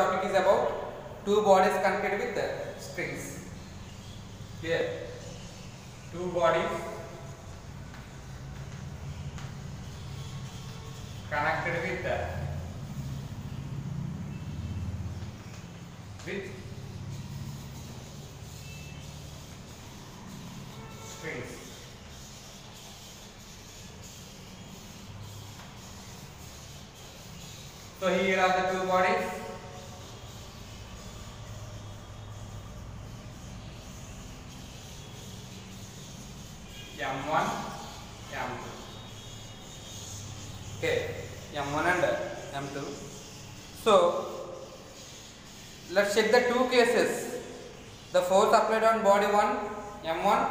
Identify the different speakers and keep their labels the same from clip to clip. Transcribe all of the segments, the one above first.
Speaker 1: topic is about two bodies connected with uh, strings. Here, two bodies connected with uh, with strings. So here are the two bodies. M1, M2. Okay, M1 and M2. So let's check the two cases. The force applied on body 1, M1,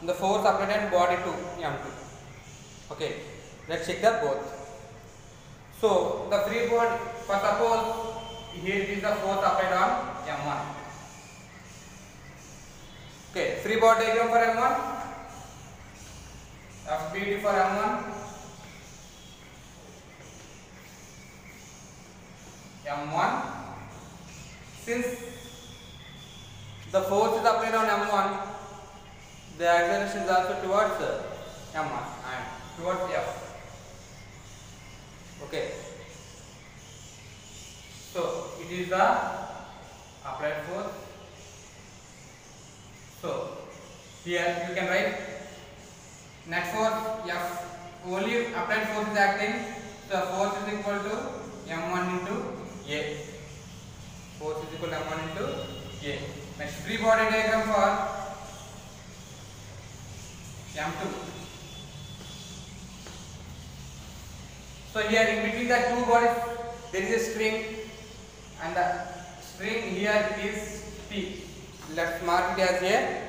Speaker 1: and the force applied on body 2, M2. Okay, let's check the both. So the free body, for suppose here is the force applied on M1. Okay, free body diagram for M1. FBD for M1. M1. Since the force is applied on M1, the acceleration is also towards uh, M1 and towards F. Okay. So it is the applied force. So here you can write net force F. Only applied force is acting. So force is equal to M1 into A. Force is equal to M1 into A. Next free body diagram for M2. So here in between the two bodies there is a string and the string here is T. Let's mark it as a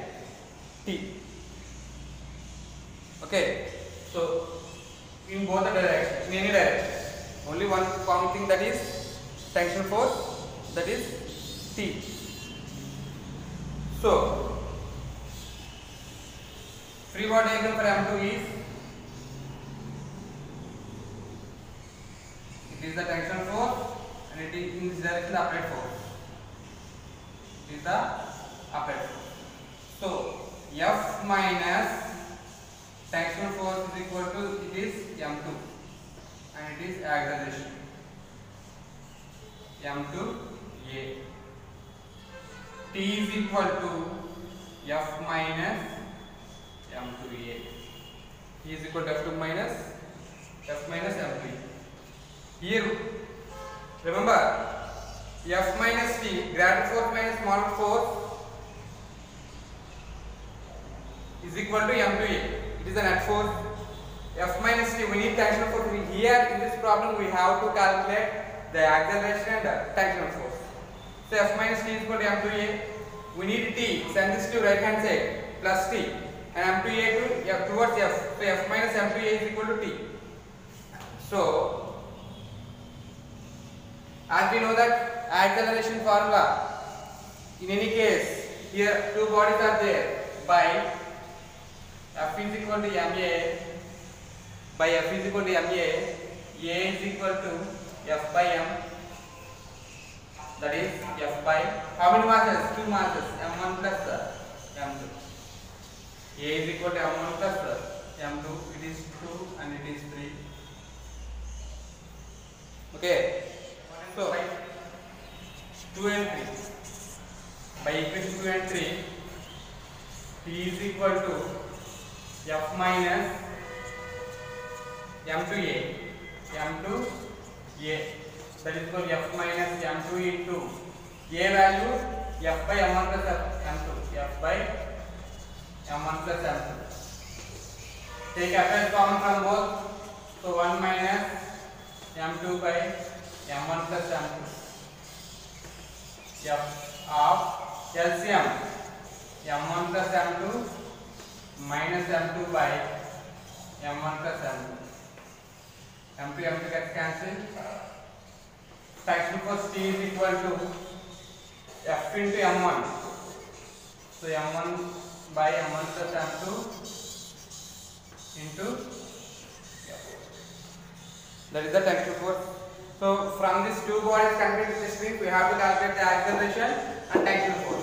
Speaker 1: T. Okay. So in both the directions, in any direction, only one common thing that is tension force that is T. So free body diagram for M2 is It is the tension force and it is in this direction the applied force. It is the applied force. So F minus tension force is equal to it is M2 and it is acceleration. M2 A. T is equal to F minus M2 A. T is equal to F2 minus F minus M2 A. Here, remember, F minus T, greater force minus small force is equal to M2A. It is the net force. F minus T, we need tension force. Here in this problem, we have to calculate the acceleration and the tension force. So F minus T is equal to M2A. We need T, send this to right hand side, plus T. And M2A to a to F towards F. So F minus M2A is equal to T. So as we know that acceleration formula, in any case, here two bodies are there by F is equal to ma by F is equal to ma, A is equal to F by m, that is F by how many masses? Two masses, m1 plus m2. A is equal to m1 plus m2, it is 2 and it is 3. Okay. So, 2 and 3. By equation 2 and 3, T is equal to F minus M2A. M2A. Sir इसको f minus m2 into ये value f by m1 plus m2 f by m1 plus m2 ठीक है फिर common from both तो 1 minus m2 by m1 plus m2 f of calcium m1 plus m2 minus m2 by m1 plus m2 m2 m2 cancel title for C is equal to F into M one so M one by M one plus M two into that is the text four so from this two bodies complete this we have to calculate the acceleration and text four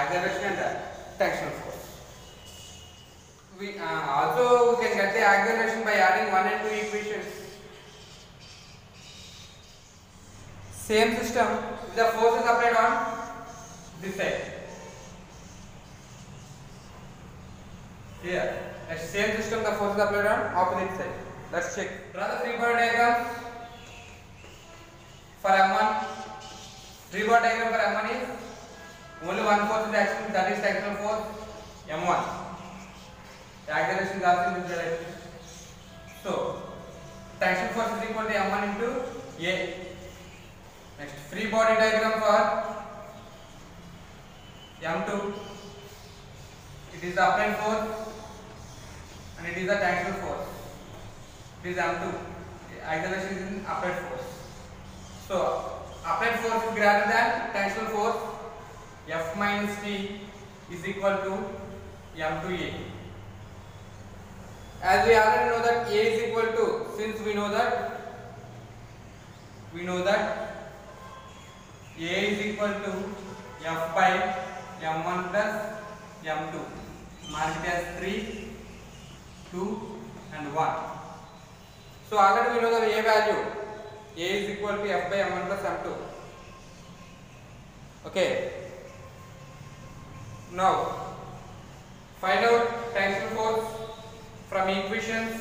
Speaker 1: acceleration and text four we also we can get the acceleration by adding 1 and 2 equations Same system, with the force is applied on this side. Here, a same system, the force is applied on opposite side. Let's check. Draw the free body diagram for M1. Free body diagram for M1 is only one force is acting, that is the force M1. The acceleration is also in this direction. So, tension force is equal to M1 into A. Next, free body diagram for M2. It is the applied force and it is the tension force. It is M2. Acceleration is in applied force. So, applied force is greater than tensional force. F minus T is equal to M2A. As we already know that A is equal to, since we know that, we know that A is equal to F by M1 plus M2. Mark it as 3, 2 and 1. So already we know the A value. A is equal to F by M1 plus M2. Okay. Now, find out tension force from equations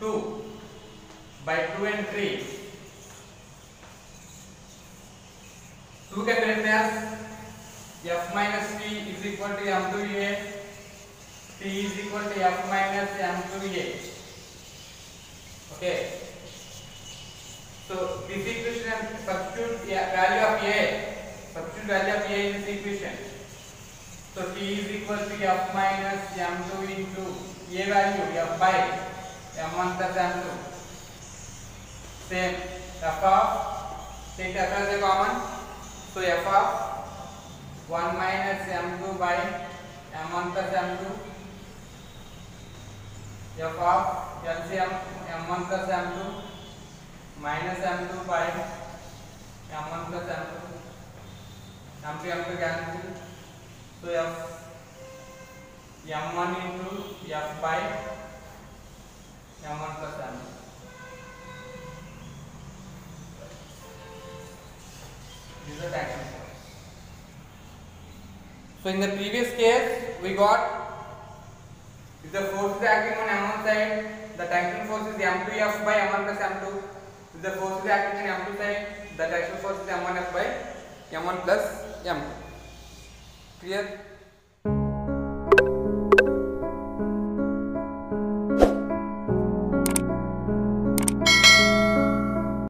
Speaker 1: 2 by 2 and 3. 2 can be written as F minus T is equal to M2A. T is equal to F minus M2A. Okay. So this equation substitute value of A. Substitute value of A in this equation. So T is equal to F minus M2 into A value F by M1 plus M2. Same F of take F as a common. So F of one minus M two by M one plus M two F of L C M M one plus M two minus M two by M one plus M two M two M two cancel तो F M one into F by M one plus M two. So in the previous case, we got if the force is acting on M1 side, the tension force is M2F by M1 plus M2. If the force is acting on M2 side, the tension force is M1F by M1 plus M2. Clear?